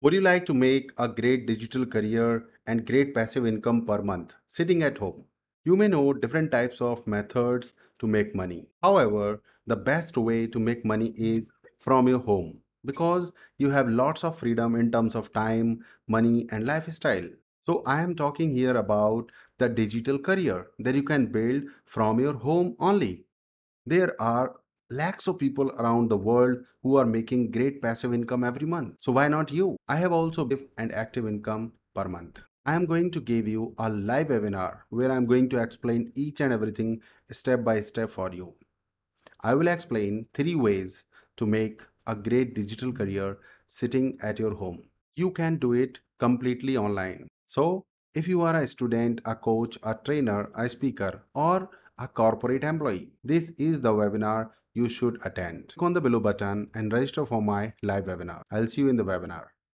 Would you like to make a great digital career and great passive income per month sitting at home? You may know different types of methods to make money. However, the best way to make money is from your home because you have lots of freedom in terms of time, money, and lifestyle. So, I am talking here about the digital career that you can build from your home only. There are lakhs of people around the world who are making great passive income every month. So why not you? I have also give and active income per month. I am going to give you a live webinar where I am going to explain each and everything step by step for you. I will explain three ways to make a great digital career sitting at your home. You can do it completely online. So if you are a student, a coach, a trainer, a speaker, or a corporate employee. This is the webinar you should attend. Click on the below button and register for my live webinar. I'll see you in the webinar.